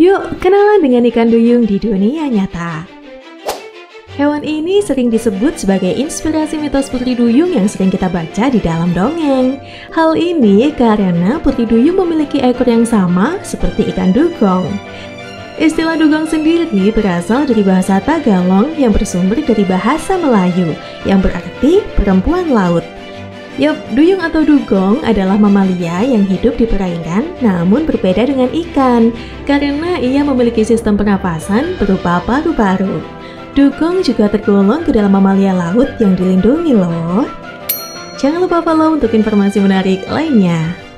Yuk, kenalan dengan ikan duyung di dunia nyata. Hewan ini sering disebut sebagai inspirasi mitos putri duyung yang sering kita baca di dalam dongeng. Hal ini karena putri duyung memiliki ekor yang sama seperti ikan dugong. Istilah dugong sendiri berasal dari bahasa Tagalog yang bersumber dari bahasa Melayu yang berarti perempuan laut. Yup, duyung atau dugong adalah mamalia yang hidup di perairan namun berbeda dengan ikan karena ia memiliki sistem pernapasan berupa paru-paru. Dugong juga tergolong ke dalam mamalia laut yang dilindungi loh. Jangan lupa follow untuk informasi menarik lainnya.